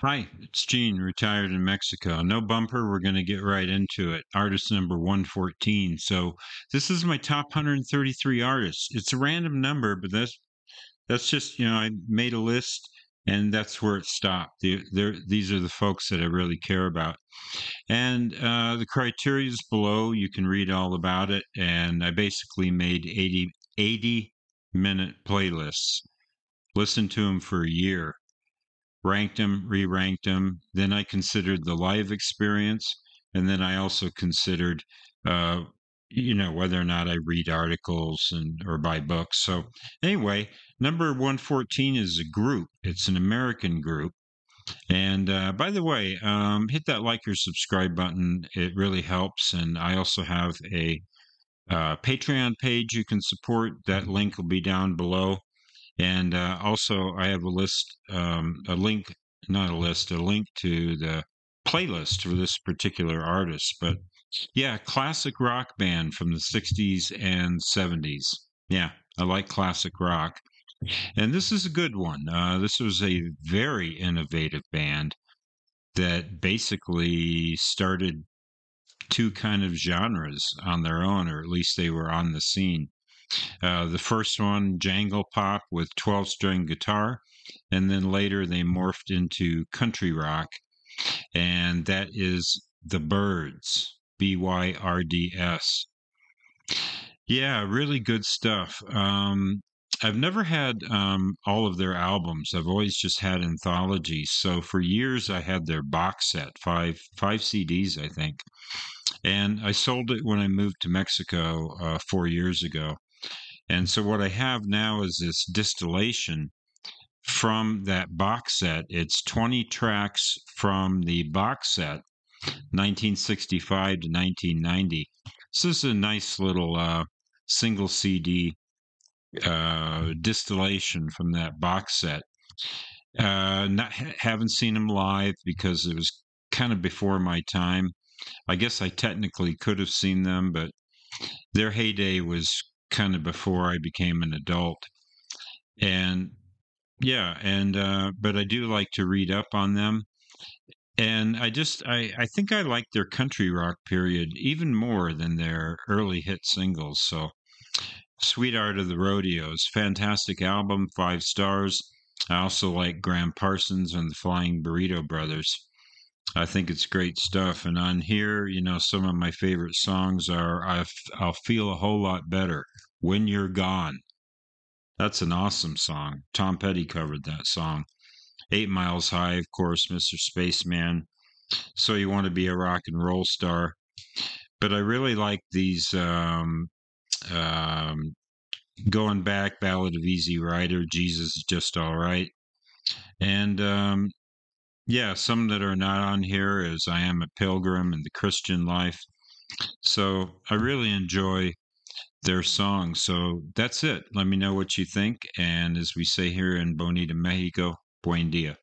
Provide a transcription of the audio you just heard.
Hi, it's Gene, retired in Mexico. No bumper, we're going to get right into it. Artist number 114. So, this is my top 133 artists. It's a random number, but that's that's just, you know, I made a list and that's where it stopped. The, these are the folks that I really care about. And uh, the criteria is below. You can read all about it. And I basically made 80, 80 minute playlists. Listen to them for a year ranked them, re ranked them. Then I considered the live experience. And then I also considered, uh, you know, whether or not I read articles and or buy books. So anyway, number 114 is a group. It's an American group. And uh, by the way, um, hit that like or subscribe button. It really helps. And I also have a uh, Patreon page you can support. That link will be down below. And uh, also, I have a list, um, a link, not a list, a link to the playlist for this particular artist. But yeah, classic rock band from the 60s and 70s. Yeah, I like classic rock. And this is a good one. Uh, this was a very innovative band that basically started two kind of genres on their own, or at least they were on the scene. Uh, the first one, Jangle Pop with 12 string guitar, and then later they morphed into country rock, and that is The Byrds, B Y R D S. Yeah, really good stuff. Um, I've never had um, all of their albums. I've always just had anthologies. So for years, I had their box set, five five CDs, I think, and I sold it when I moved to Mexico uh, four years ago. And so what I have now is this distillation from that box set. It's 20 tracks from the box set, 1965 to 1990. So This is a nice little uh, single CD uh, distillation from that box set. Uh, not haven't seen them live because it was kind of before my time. I guess I technically could have seen them, but their heyday was kind of before I became an adult. And yeah, and uh, but I do like to read up on them. And I just I, I think I like their country rock period even more than their early hit singles. So Sweetheart of the Rodeos, fantastic album, five stars. I also like Gram Parsons and the Flying Burrito Brothers. I think it's great stuff. And on here, you know, some of my favorite songs are I, I'll Feel a Whole Lot Better, When You're Gone. That's an awesome song. Tom Petty covered that song. Eight Miles High, of course, Mr. Spaceman. So You Want to Be a Rock and Roll Star. But I really like these um, um, Going Back, Ballad of Easy Rider, Jesus is Just All Right. And um, yeah, some that are not on here is I Am a Pilgrim and The Christian Life. So I really enjoy their songs. So that's it. Let me know what you think. And as we say here in Bonita, Mexico, buen dia.